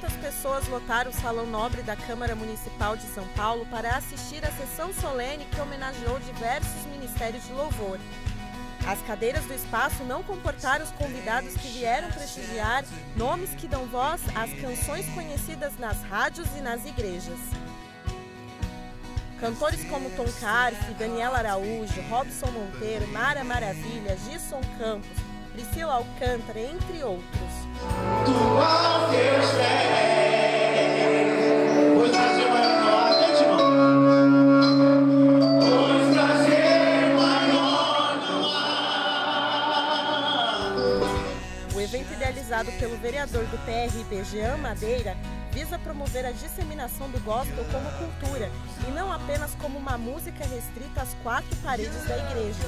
mais de 500 pessoas lotaram o Salão Nobre da Câmara Municipal de São Paulo para assistir à sessão solene que homenageou diversos ministérios de louvor. As cadeiras do espaço não comportaram os convidados que vieram prestigiar nomes que dão voz às canções conhecidas nas rádios e nas igrejas. Cantores como Tom Carfe, Daniela Araújo, Robson Monteiro, Mara Maravilha, Gisson Campos, Priscila Alcântara, entre outros. O evento idealizado pelo vereador do PRB, Jean Madeira, visa promover a disseminação do gospel como cultura e não apenas como uma música restrita às quatro paredes da igreja.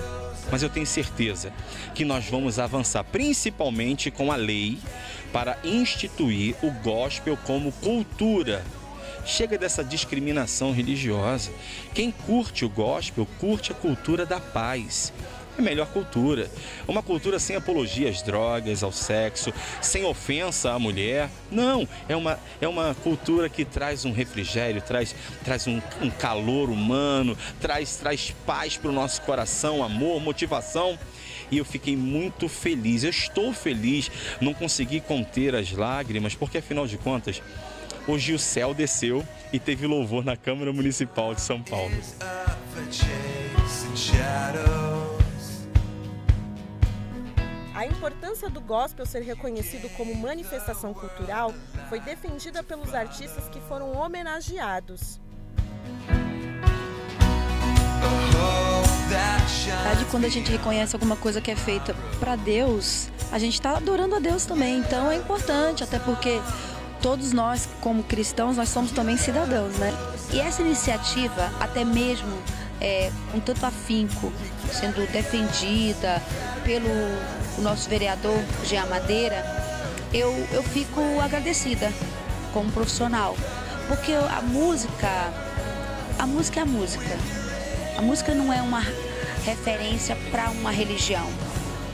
Mas eu tenho certeza que nós vamos avançar, principalmente com a lei, para instituir o gospel como cultura. Chega dessa discriminação religiosa. Quem curte o gospel curte a cultura da paz é melhor cultura. Uma cultura sem apologia às drogas, ao sexo, sem ofensa à mulher. Não, é uma, é uma cultura que traz um refrigério, traz, traz um, um calor humano, traz, traz paz para o nosso coração, amor, motivação. E eu fiquei muito feliz, eu estou feliz, não consegui conter as lágrimas, porque afinal de contas, hoje o céu desceu e teve louvor na Câmara Municipal de São Paulo. A importância do gospel ser reconhecido como manifestação cultural foi defendida pelos artistas que foram homenageados. verdade, quando a gente reconhece alguma coisa que é feita para Deus, a gente está adorando a Deus também. Então é importante, até porque todos nós, como cristãos, nós somos também cidadãos, né? E essa iniciativa, até mesmo é, com tanto afinco, sendo defendida pelo nosso vereador Jean Madeira, eu, eu fico agradecida como profissional. Porque a música, a música é a música. A música não é uma referência para uma religião.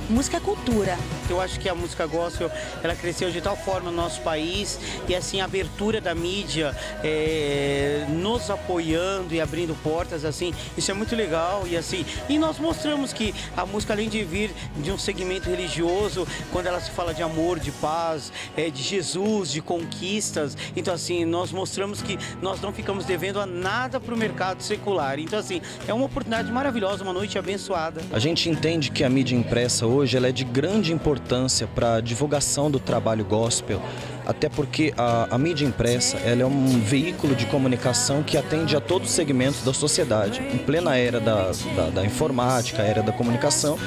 Música é cultura. Eu acho que a música gospel ela cresceu de tal forma no nosso país e assim a abertura da mídia é, nos apoiando e abrindo portas assim isso é muito legal e assim e nós mostramos que a música além de vir de um segmento religioso quando ela se fala de amor, de paz, é, de Jesus, de conquistas, então assim nós mostramos que nós não ficamos devendo a nada para o mercado secular. Então assim é uma oportunidade maravilhosa, uma noite abençoada. A gente entende que a mídia impressa hoje ela é de grande importância para a divulgação do trabalho gospel, até porque a, a, mídia impressa ela é um veículo de comunicação que atende a todos os segmentos da sociedade. Em plena era da, da, da informática, era da comunicação,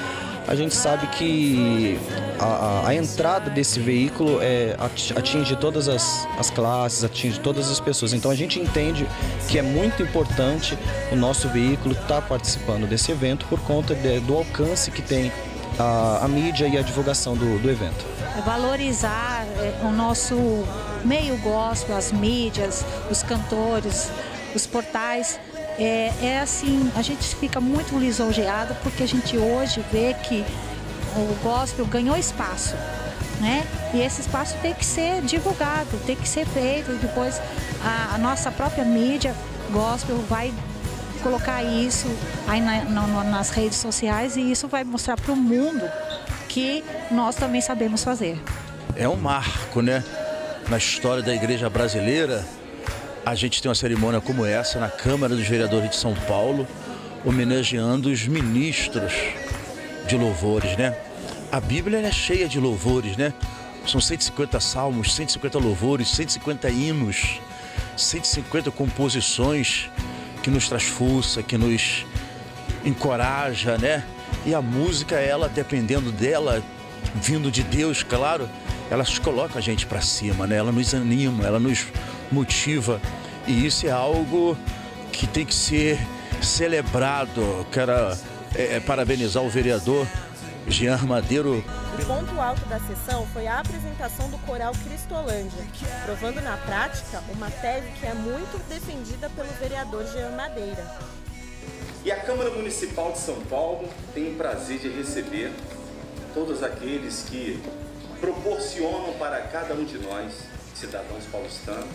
a gente sabe que a, a, a, entrada desse veículo é, atinge todas as, as classes, atinge todas as pessoas. Então a gente entende que é muito importante o nosso veículo estar tá participando desse evento por conta de, do alcance que tem a, a mídia e a divulgação do, do evento. É valorizar é, o nosso meio gospel, as mídias, os cantores, os portais. É, é assim, a gente fica muito lisonjeado porque a gente hoje vê que o gospel ganhou espaço. Né? E esse espaço tem que ser divulgado, tem que ser feito. Depois a, a nossa própria mídia gospel vai colocar isso aí na, na, nas redes sociais e isso vai mostrar para o mundo que nós também sabemos fazer. É um marco, né? Na história da igreja brasileira, a gente tem uma cerimônia como essa na Câmara dos Vereadores de São Paulo, homenageando os ministros de louvores, né? A Bíblia é cheia de louvores, né? São 150 salmos, 150 louvores, 150 hinos, 150 composições que nos traz força, que nos encoraja, né? E a música, ela, dependendo dela, vindo de Deus, claro, ela coloca a gente para cima, né? Ela nos anima, ela nos motiva. E isso é algo que tem que ser celebrado. Quero é, parabenizar o vereador Jean Madeiro. O ponto alto da sessão foi a apresentação do coral Cristolândia, provando na prática uma tese que é muito defendida pelo vereador Jean Madeira. E a Câmara Municipal de São Paulo tem o prazer de receber todos aqueles que proporcionam para cada um de nós, cidadãos paulistanos,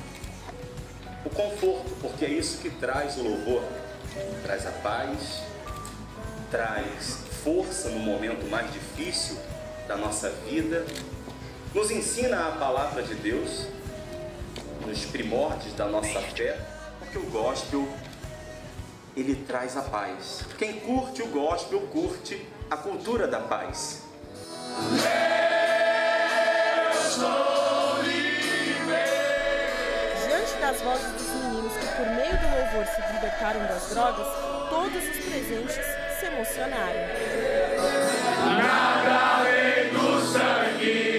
o conforto, porque é isso que traz o louvor, traz a paz, traz força no momento mais difícil da nossa vida, nos ensina a palavra de Deus, nos primórdios da nossa fé, porque o gospel ele traz a paz. Quem curte o gospel curte a cultura da paz. Diante das vozes dos meninos que por meio do louvor se libertaram das drogas, todos os presentes se emocionaram. Nada além do sangue